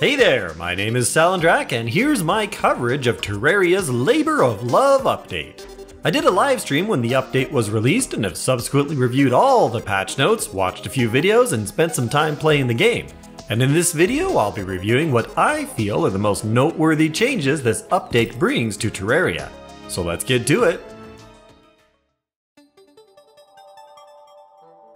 Hey there, my name is Salendrak, and here's my coverage of Terraria's Labor of Love update. I did a live stream when the update was released and have subsequently reviewed all the patch notes, watched a few videos, and spent some time playing the game. And in this video, I'll be reviewing what I feel are the most noteworthy changes this update brings to Terraria. So let's get to it.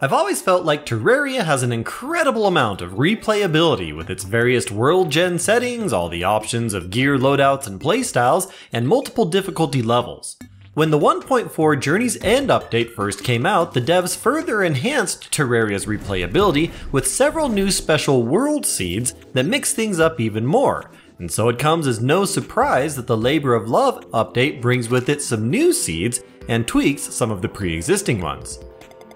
I've always felt like Terraria has an incredible amount of replayability with its various world gen settings, all the options of gear loadouts and playstyles, and multiple difficulty levels. When the 1.4 Journey's End update first came out, the devs further enhanced Terraria's replayability with several new special world seeds that mix things up even more, and so it comes as no surprise that the Labor of Love update brings with it some new seeds and tweaks some of the pre-existing ones.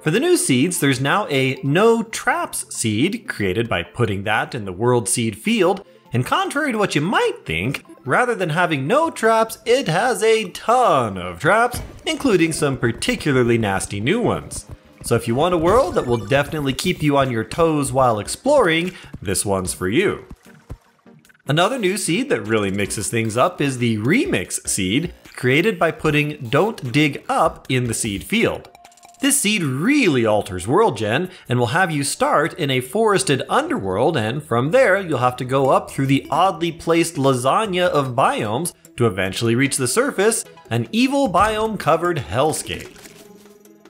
For the new seeds, there's now a no traps seed created by putting that in the world seed field, and contrary to what you might think, rather than having no traps, it has a ton of traps, including some particularly nasty new ones. So if you want a world that will definitely keep you on your toes while exploring, this one's for you. Another new seed that really mixes things up is the Remix seed, created by putting Don't Dig Up in the seed field. This seed really alters world gen and will have you start in a forested underworld and from there you'll have to go up through the oddly placed lasagna of biomes to eventually reach the surface, an evil biome covered hellscape.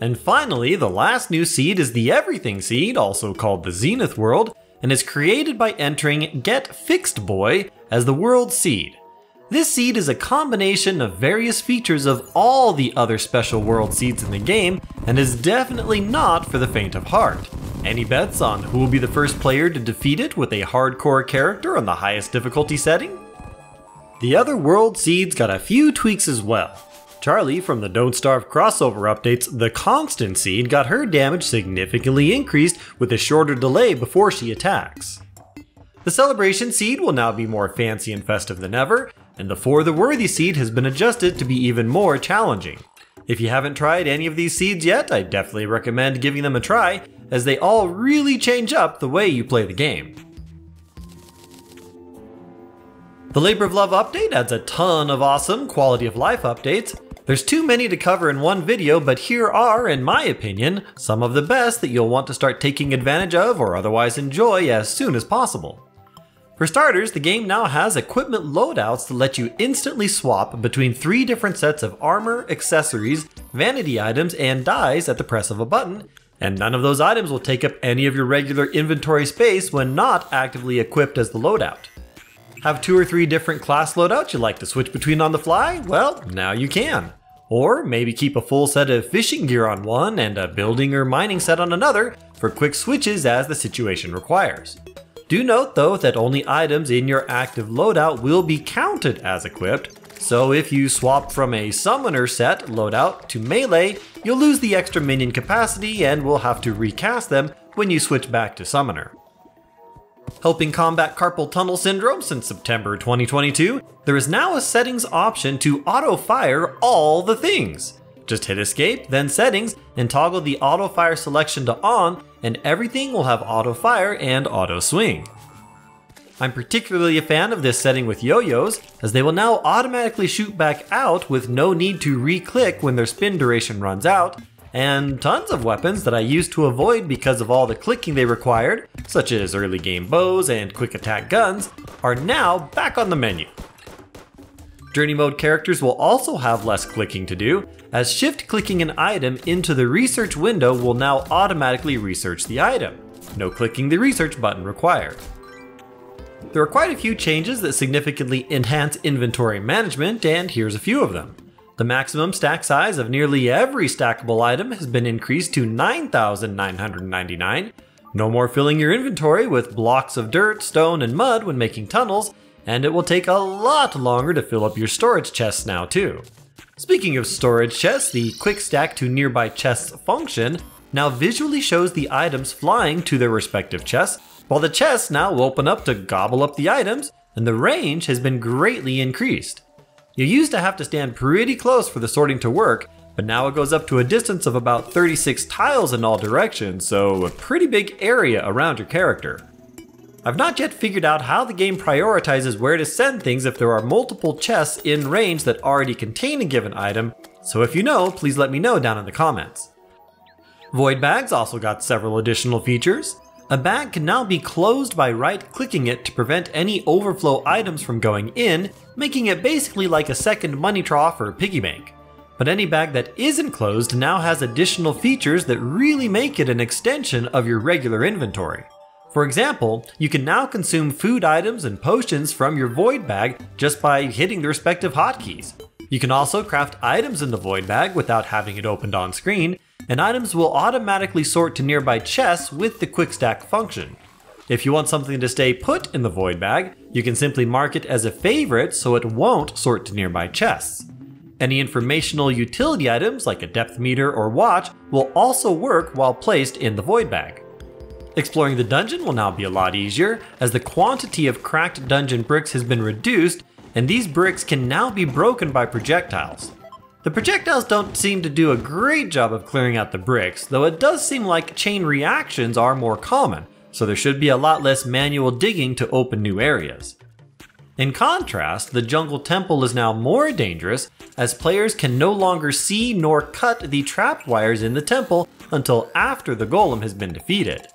And finally, the last new seed is the Everything seed, also called the Zenith world, and is created by entering Get Fixed Boi as the world seed. This seed is a combination of various features of all the other special world seeds in the game, and is definitely not for the faint of heart. Any bets on who will be the first player to defeat it with a hardcore character on the highest difficulty setting? The other world seeds got a few tweaks as well. Charlie from the Don't Starve crossover updates, the Constant seed got her damage significantly increased with a shorter delay before she attacks. The Celebration seed will now be more fancy and festive than ever, and the For the Worthy seed has been adjusted to be even more challenging. If you haven't tried any of these seeds yet, I definitely recommend giving them a try, as they all really change up the way you play the game. The Labor of Love update adds a ton of awesome quality of life updates. There's too many to cover in one video, but here are, in my opinion, some of the best that you'll want to start taking advantage of or otherwise enjoy as soon as possible. For starters, the game now has equipment loadouts to let you instantly swap between three different sets of armor, accessories, vanity items, and dyes at the press of a button, and none of those items will take up any of your regular inventory space when not actively equipped as the loadout. Have two or three different class loadouts you'd like to switch between on the fly? Well, now you can. Or maybe keep a full set of fishing gear on one and a building or mining set on another for quick switches as the situation requires. Do note though that only items in your active loadout will be counted as equipped, so if you swap from a summoner set loadout to melee, you'll lose the extra minion capacity and will have to recast them when you switch back to summoner. Helping combat carpal tunnel syndrome since September 2022, there is now a settings option to auto-fire all the things. Just hit escape, then settings, and toggle the auto fire selection to on, and everything will have auto fire and auto swing. I'm particularly a fan of this setting with yo-yos, as they will now automatically shoot back out with no need to re-click when their spin duration runs out, and tons of weapons that I used to avoid because of all the clicking they required, such as early game bows and quick attack guns, are now back on the menu. Journey mode characters will also have less clicking to do, as shift clicking an item into the research window will now automatically research the item. No clicking the research button required. There are quite a few changes that significantly enhance inventory management, and here's a few of them. The maximum stack size of nearly every stackable item has been increased to 9,999. No more filling your inventory with blocks of dirt, stone, and mud when making tunnels, and it will take a lot longer to fill up your storage chests now too. Speaking of storage chests, the quick stack to nearby chests function now visually shows the items flying to their respective chests, while the chests now open up to gobble up the items, and the range has been greatly increased. You used to have to stand pretty close for the sorting to work, but now it goes up to a distance of about 36 tiles in all directions, so a pretty big area around your character. I've not yet figured out how the game prioritizes where to send things if there are multiple chests in range that already contain a given item, so if you know, please let me know down in the comments. Void bags also got several additional features. A bag can now be closed by right-clicking it to prevent any overflow items from going in, making it basically like a second money trough or piggy bank. But any bag that isn't closed now has additional features that really make it an extension of your regular inventory. For example, you can now consume food items and potions from your void bag just by hitting the respective hotkeys. You can also craft items in the void bag without having it opened on screen, and items will automatically sort to nearby chests with the quick stack function. If you want something to stay put in the void bag, you can simply mark it as a favorite so it won't sort to nearby chests. Any informational utility items like a depth meter or watch will also work while placed in the void bag. Exploring the dungeon will now be a lot easier, as the quantity of cracked dungeon bricks has been reduced, and these bricks can now be broken by projectiles. The projectiles don't seem to do a great job of clearing out the bricks, though it does seem like chain reactions are more common, so there should be a lot less manual digging to open new areas. In contrast, the jungle temple is now more dangerous as players can no longer see nor cut the trapped wires in the temple until after the golem has been defeated.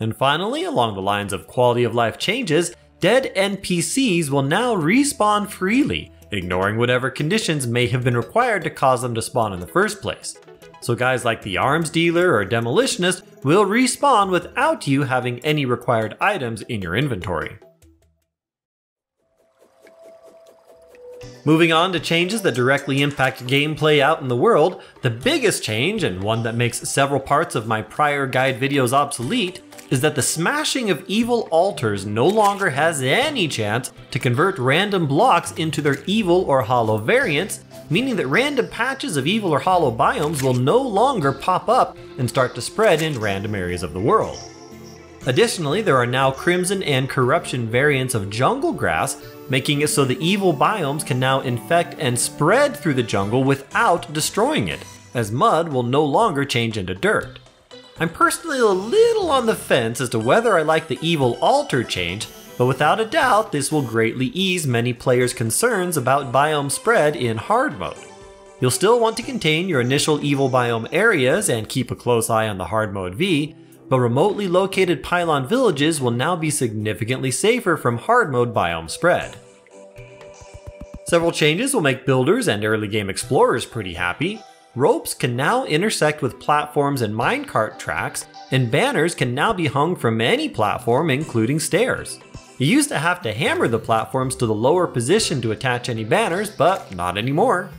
And finally, along the lines of quality of life changes, dead NPCs will now respawn freely, ignoring whatever conditions may have been required to cause them to spawn in the first place. So guys like the arms dealer or demolitionist will respawn without you having any required items in your inventory. Moving on to changes that directly impact gameplay out in the world, the biggest change, and one that makes several parts of my prior guide videos obsolete, is that the smashing of evil altars no longer has any chance to convert random blocks into their evil or hollow variants, meaning that random patches of evil or hollow biomes will no longer pop up and start to spread in random areas of the world. Additionally, there are now Crimson and Corruption variants of jungle grass, making it so the evil biomes can now infect and spread through the jungle without destroying it, as mud will no longer change into dirt. I'm personally a little on the fence as to whether I like the evil altar change, but without a doubt this will greatly ease many players' concerns about biome spread in hard mode. You'll still want to contain your initial evil biome areas and keep a close eye on the hard mode V, but remotely located pylon villages will now be significantly safer from hard mode biome spread. Several changes will make builders and early game explorers pretty happy, Ropes can now intersect with platforms and minecart tracks, and banners can now be hung from any platform, including stairs. You used to have to hammer the platforms to the lower position to attach any banners, but not anymore.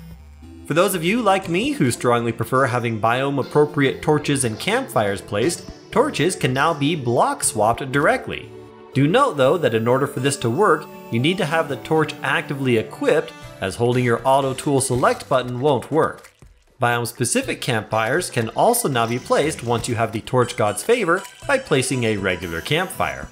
For those of you like me who strongly prefer having biome appropriate torches and campfires placed, torches can now be block swapped directly. Do note though that in order for this to work, you need to have the torch actively equipped, as holding your auto tool select button won't work. Biome-specific campfires can also now be placed once you have the Torch God's favor by placing a regular campfire.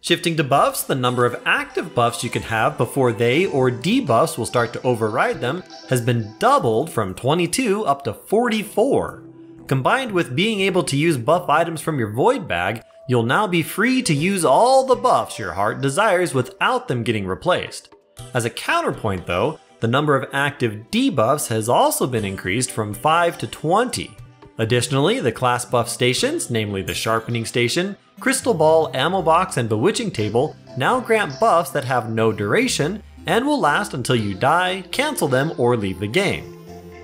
Shifting to buffs, the number of active buffs you can have before they or debuffs will start to override them has been doubled from 22 up to 44. Combined with being able to use buff items from your void bag, you'll now be free to use all the buffs your heart desires without them getting replaced. As a counterpoint though, the number of active debuffs has also been increased from 5 to 20. Additionally, the class buff stations, namely the Sharpening Station, Crystal Ball, Ammo Box, and Bewitching Table, now grant buffs that have no duration and will last until you die, cancel them, or leave the game.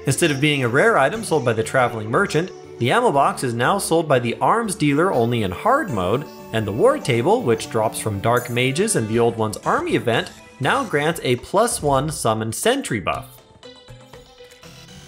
Instead of being a rare item sold by the Traveling Merchant, the Ammo Box is now sold by the Arms Dealer only in hard mode, and the War Table, which drops from Dark Mages and the Old One's Army event, now grants a plus 1 summon sentry buff.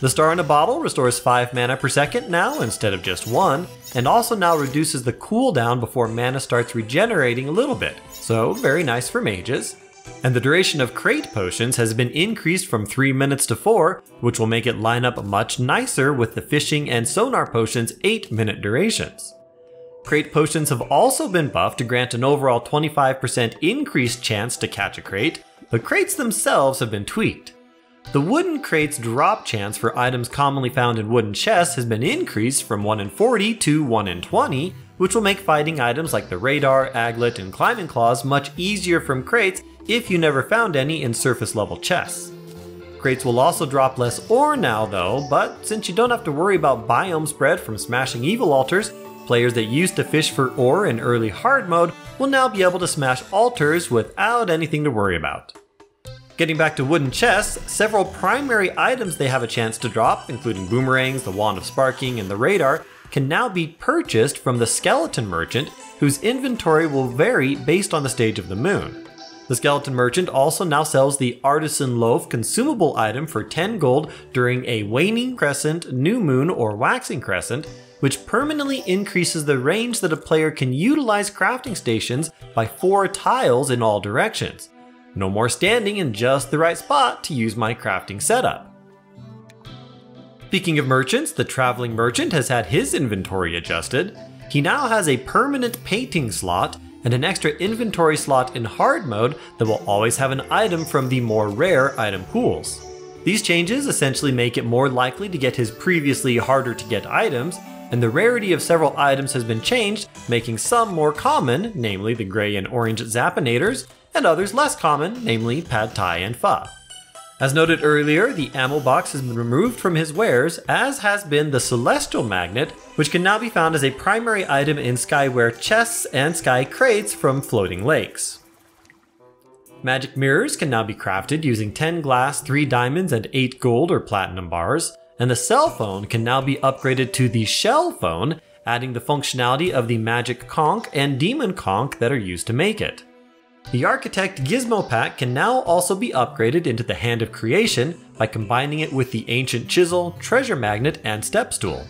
The Star in a Bottle restores 5 mana per second now instead of just 1, and also now reduces the cooldown before mana starts regenerating a little bit, so very nice for mages. And the duration of crate potions has been increased from 3 minutes to 4, which will make it line up much nicer with the fishing and sonar potions 8 minute durations. Crate potions have also been buffed to grant an overall 25% increased chance to catch a crate, but crates themselves have been tweaked. The wooden crate's drop chance for items commonly found in wooden chests has been increased from 1 in 40 to 1 in 20, which will make fighting items like the radar, aglet, and climbing claws much easier from crates if you never found any in surface level chests. Crates will also drop less ore now though, but since you don't have to worry about biome spread from smashing evil altars, players that used to fish for ore in early hard mode will now be able to smash altars without anything to worry about. Getting back to wooden chests, several primary items they have a chance to drop, including boomerangs, the wand of sparking, and the radar, can now be purchased from the skeleton merchant, whose inventory will vary based on the stage of the moon. The skeleton merchant also now sells the artisan loaf consumable item for 10 gold during a waning crescent, new moon, or waxing crescent, which permanently increases the range that a player can utilize crafting stations by 4 tiles in all directions. No more standing in just the right spot to use my crafting setup. Speaking of merchants, the traveling merchant has had his inventory adjusted. He now has a permanent painting slot and an extra inventory slot in hard mode that will always have an item from the more rare item pools. These changes essentially make it more likely to get his previously harder to get items, and the rarity of several items has been changed, making some more common, namely the gray and orange Zapinators, and others less common, namely Pad Thai and Pho. As noted earlier, the ammo box has been removed from his wares, as has been the Celestial Magnet, which can now be found as a primary item in Skyware chests and Sky crates from floating lakes. Magic mirrors can now be crafted using 10 glass, 3 diamonds, and 8 gold or platinum bars, and the cell phone can now be upgraded to the shell phone, adding the functionality of the magic conch and demon conch that are used to make it. The Architect Gizmo Pack can now also be upgraded into the Hand of Creation by combining it with the Ancient Chisel, Treasure Magnet, and Step Stool.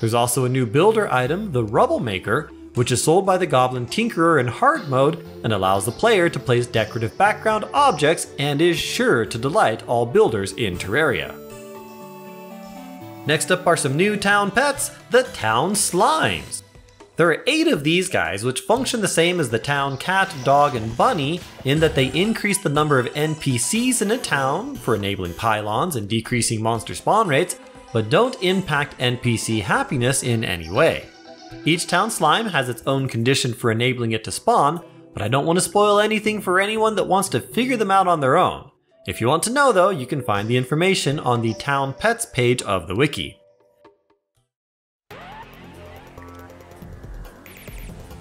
There's also a new builder item, the Rubble Maker, which is sold by the Goblin Tinkerer in hard mode and allows the player to place decorative background objects and is sure to delight all builders in Terraria. Next up are some new town pets, the Town Slimes. There are eight of these guys, which function the same as the town cat, dog, and bunny in that they increase the number of NPCs in a town for enabling pylons and decreasing monster spawn rates, but don't impact NPC happiness in any way. Each town slime has its own condition for enabling it to spawn, but I don't want to spoil anything for anyone that wants to figure them out on their own. If you want to know though, you can find the information on the town pets page of the wiki.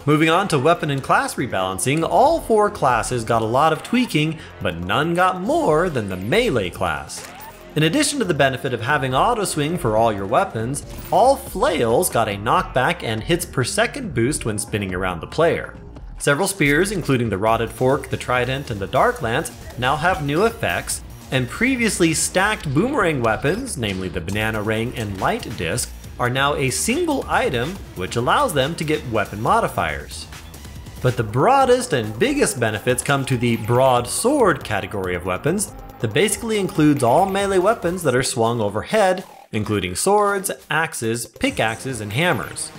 Moving on to weapon and class rebalancing, all four classes got a lot of tweaking, but none got more than the melee class. In addition to the benefit of having auto swing for all your weapons, all flails got a knockback and hits per second boost when spinning around the player. Several spears, including the Rotted Fork, the Trident, and the Dark Lance, now have new effects, and previously stacked boomerang weapons, namely the Banana Ring and Light Disc, are now a single item, which allows them to get weapon modifiers. But the broadest and biggest benefits come to the broadsword category of weapons that basically includes all melee weapons that are swung overhead, including swords, axes, pickaxes, and hammers.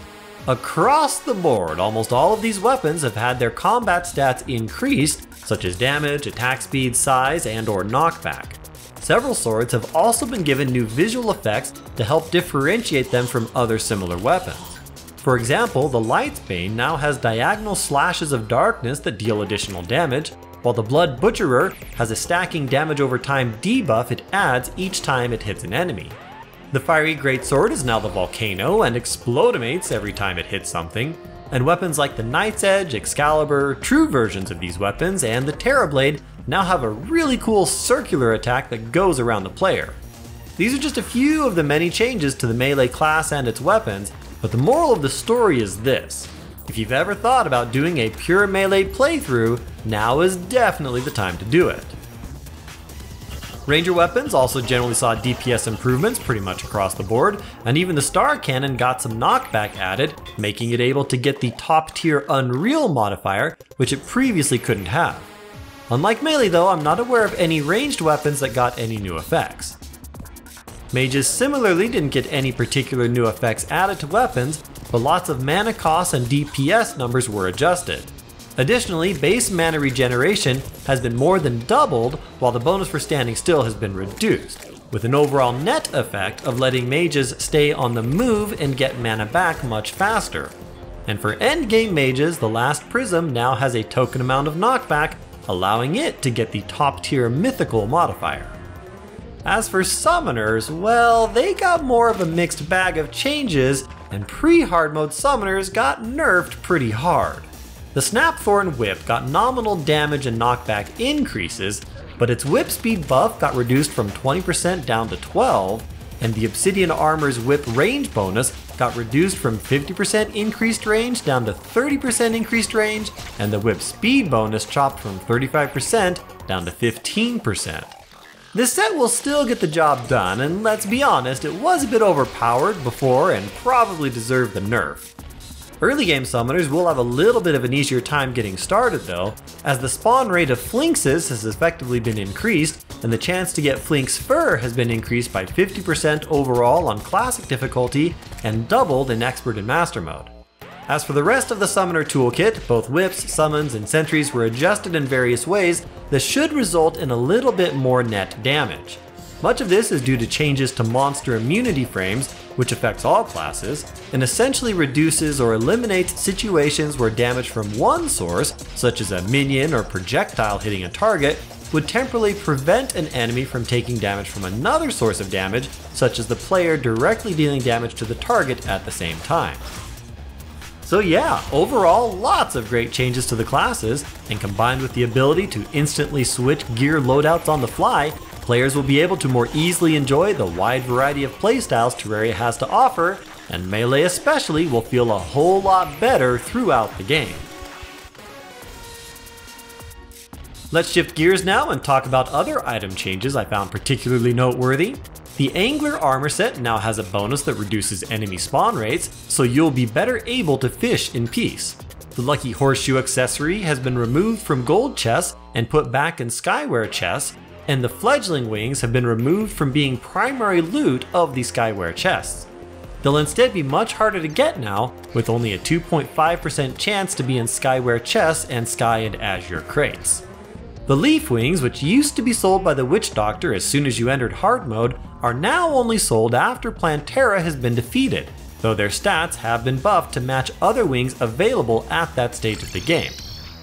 Across the board, almost all of these weapons have had their combat stats increased, such as damage, attack speed, size, and or knockback. Several swords have also been given new visual effects to help differentiate them from other similar weapons. For example, the Light's Bane now has diagonal slashes of darkness that deal additional damage, while the Blood Butcherer has a stacking damage over time debuff it adds each time it hits an enemy. The Fiery Greatsword is now the Volcano and explodimates every time it hits something, and weapons like the Night's Edge, Excalibur, true versions of these weapons, and the Terra Blade now have a really cool circular attack that goes around the player. These are just a few of the many changes to the melee class and its weapons, but the moral of the story is this. If you've ever thought about doing a pure melee playthrough, now is definitely the time to do it. Ranger weapons also generally saw DPS improvements pretty much across the board, and even the Star Cannon got some knockback added, making it able to get the top tier Unreal modifier, which it previously couldn't have. Unlike Melee though, I'm not aware of any ranged weapons that got any new effects. Mages similarly didn't get any particular new effects added to weapons, but lots of mana costs and DPS numbers were adjusted. Additionally, base mana regeneration has been more than doubled, while the bonus for standing still has been reduced, with an overall net effect of letting mages stay on the move and get mana back much faster. And for endgame mages, the last prism now has a token amount of knockback, allowing it to get the top tier mythical modifier. As for summoners, well, they got more of a mixed bag of changes, and pre-hard mode summoners got nerfed pretty hard. The Snapthorn Whip got nominal damage and knockback increases, but its whip speed buff got reduced from 20% down to 12, and the Obsidian Armor's whip range bonus got reduced from 50% increased range down to 30% increased range, and the whip speed bonus chopped from 35% down to 15%. This set will still get the job done, and let's be honest, it was a bit overpowered before and probably deserved the nerf. Early game summoners will have a little bit of an easier time getting started though, as the spawn rate of Flinxes has effectively been increased, and the chance to get Flinx Fur has been increased by 50% overall on Classic difficulty and doubled in Expert and Master mode. As for the rest of the Summoner toolkit, both whips, summons, and sentries were adjusted in various ways that should result in a little bit more net damage. Much of this is due to changes to monster immunity frames, which affects all classes, and essentially reduces or eliminates situations where damage from one source, such as a minion or projectile hitting a target, would temporarily prevent an enemy from taking damage from another source of damage, such as the player directly dealing damage to the target at the same time. So yeah, overall lots of great changes to the classes, and combined with the ability to instantly switch gear loadouts on the fly, Players will be able to more easily enjoy the wide variety of playstyles Terraria has to offer, and Melee especially will feel a whole lot better throughout the game. Let's shift gears now and talk about other item changes I found particularly noteworthy. The Angler armor set now has a bonus that reduces enemy spawn rates, so you'll be better able to fish in peace. The Lucky Horseshoe accessory has been removed from gold chests and put back in Skyware chests, and the fledgling wings have been removed from being primary loot of the Skyware chests. They'll instead be much harder to get now, with only a 2.5% chance to be in Skyware chests and Sky and Azure crates. The Leaf Wings, which used to be sold by the Witch Doctor as soon as you entered hard mode, are now only sold after Plantera has been defeated, though their stats have been buffed to match other wings available at that stage of the game.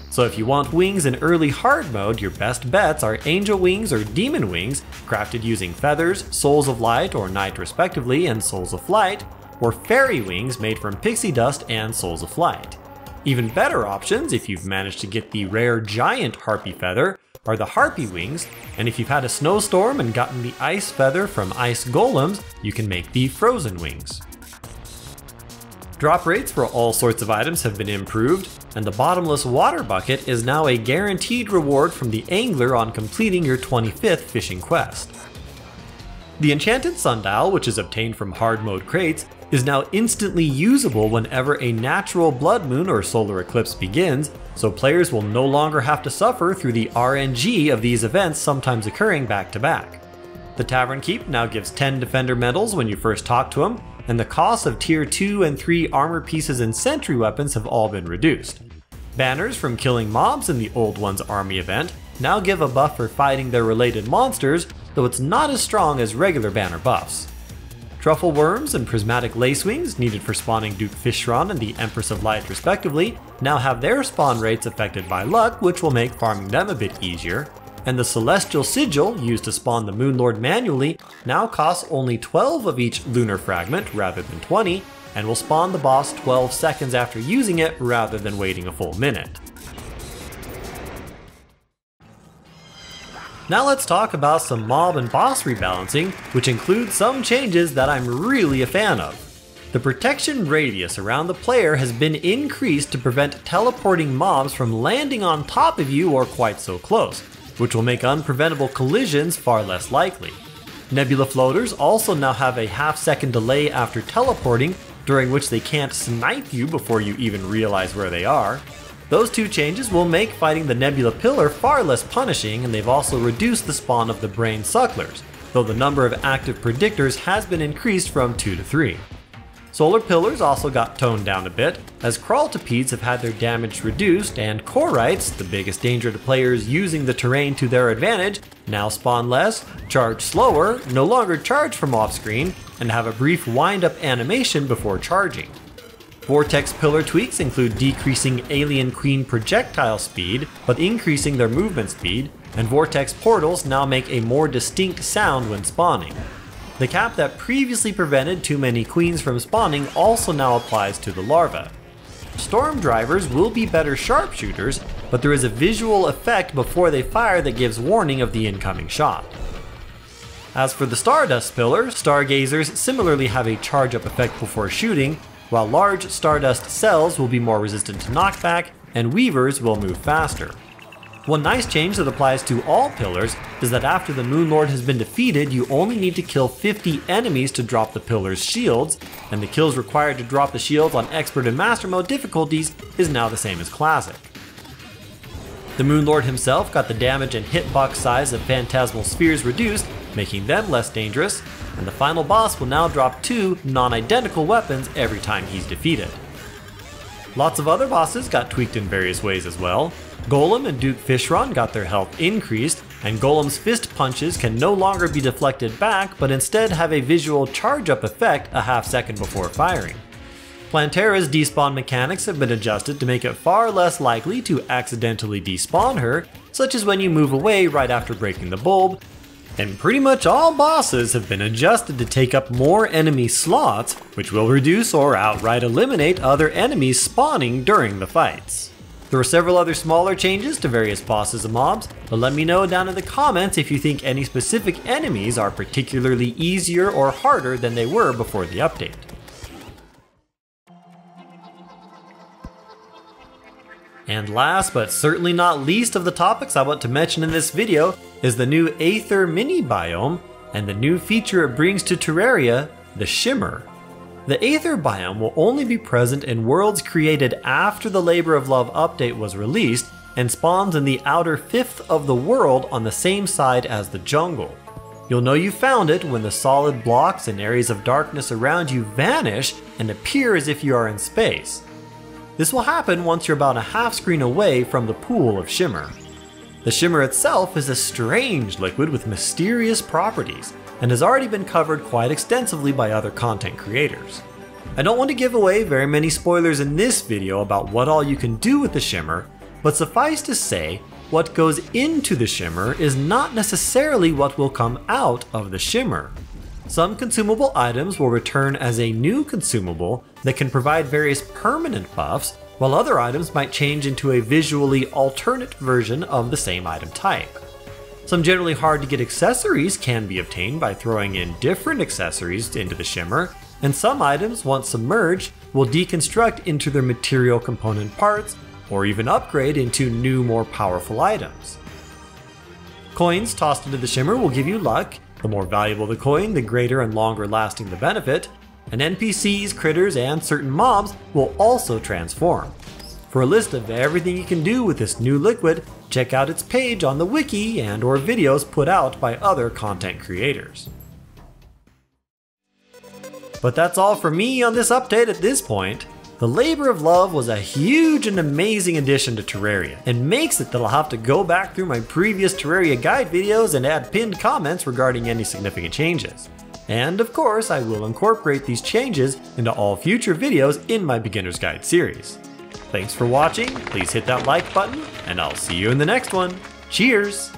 So if you want wings in early hard mode, your best bets are Angel Wings or Demon Wings, crafted using feathers, Souls of Light or Night respectively, and Souls of Flight, or Fairy Wings made from Pixie Dust and Souls of Flight. Even better options, if you've managed to get the rare Giant Harpy Feather, are the Harpy Wings, and if you've had a snowstorm and gotten the Ice Feather from Ice Golems, you can make the Frozen Wings. Drop rates for all sorts of items have been improved, and the bottomless water bucket is now a guaranteed reward from the angler on completing your 25th fishing quest. The Enchanted Sundial, which is obtained from hard mode crates, is now instantly usable whenever a natural blood moon or solar eclipse begins, so players will no longer have to suffer through the RNG of these events sometimes occurring back to back. The Tavern Keep now gives 10 Defender medals when you first talk to him, and the costs of tier 2 and 3 armor pieces and sentry weapons have all been reduced. Banners from killing mobs in the Old Ones army event now give a buff for fighting their related monsters, though it's not as strong as regular banner buffs. Truffle worms and prismatic lacewings, needed for spawning Duke Fishron and the Empress of Light respectively, now have their spawn rates affected by luck, which will make farming them a bit easier, and the Celestial Sigil, used to spawn the Moonlord manually, now costs only 12 of each lunar fragment rather than 20, and will spawn the boss 12 seconds after using it rather than waiting a full minute. Now let's talk about some mob and boss rebalancing, which includes some changes that I'm really a fan of. The protection radius around the player has been increased to prevent teleporting mobs from landing on top of you or quite so close, which will make unpreventable collisions far less likely. Nebula floaters also now have a half second delay after teleporting, during which they can't snipe you before you even realize where they are. Those two changes will make fighting the Nebula Pillar far less punishing, and they've also reduced the spawn of the Brain Sucklers, though the number of active predictors has been increased from 2 to 3. Solar pillars also got toned down a bit, as crawltipedes have had their damage reduced, and Corites, the biggest danger to players using the terrain to their advantage, now spawn less, charge slower, no longer charge from off screen, and have a brief wind up animation before charging. Vortex pillar tweaks include decreasing Alien Queen projectile speed, but increasing their movement speed, and Vortex portals now make a more distinct sound when spawning. The cap that previously prevented too many queens from spawning also now applies to the larva. Storm Divers will be better sharpshooters, but there is a visual effect before they fire that gives warning of the incoming shot. As for the Stardust Pillar, Stargazers similarly have a charge up effect before shooting, while large Stardust cells will be more resistant to knockback, and Weavers will move faster. One nice change that applies to all pillars is that after the Moon Lord has been defeated, you only need to kill 50 enemies to drop the pillar's shields, and the kills required to drop the shields on Expert and Master Mode difficulties is now the same as Classic. The Moon Lord himself got the damage and hitbox size of Phantasmal Spheres reduced, making them less dangerous, and the final boss will now drop two non-identical weapons every time he's defeated. Lots of other bosses got tweaked in various ways as well, Golem and Duke Fishron got their health increased, and Golem's fist punches can no longer be deflected back, but instead have a visual charge up effect a half second before firing. Plantera's despawn mechanics have been adjusted to make it far less likely to accidentally despawn her, such as when you move away right after breaking the bulb, and pretty much all bosses have been adjusted to take up more enemy slots, which will reduce or outright eliminate other enemies spawning during the fights. There were several other smaller changes to various bosses and mobs, but let me know down in the comments if you think any specific enemies are particularly easier or harder than they were before the update. And last but certainly not least of the topics I want to mention in this video is the new Aether mini biome and the new feature it brings to Terraria, the Shimmer. The Aether biome will only be present in worlds created after the Labor of Love update was released and spawns in the outer fifth of the world on the same side as the jungle. You'll know you found it when the solid blocks and areas of darkness around you vanish and appear as if you are in space. This will happen once you're about a half screen away from the pool of Shimmer. The Shimmer itself is a strange liquid with mysterious properties, and has already been covered quite extensively by other content creators. I don't want to give away very many spoilers in this video about what all you can do with the shimmer, but suffice to say, what goes into the shimmer is not necessarily what will come out of the shimmer. Some consumable items will return as a new consumable that can provide various permanent buffs, while other items might change into a visually alternate version of the same item type. Some generally hard to get accessories can be obtained by throwing in different accessories into the shimmer, and some items, once submerged, will deconstruct into their material component parts, or even upgrade into new, more powerful items. Coins tossed into the shimmer will give you luck. The more valuable the coin, the greater and longer lasting the benefit. And NPCs, critters, and certain mobs will also transform. For a list of everything you can do with this new liquid, check out its page on the wiki and or videos put out by other content creators. But that's all for me on this update at this point. The Labor of Love was a huge and amazing addition to Terraria, and makes it that I'll have to go back through my previous Terraria guide videos and add pinned comments regarding any significant changes. And of course, I will incorporate these changes into all future videos in my Beginner's Guide series. Thanks for watching, please hit that like button, and I'll see you in the next one. Cheers!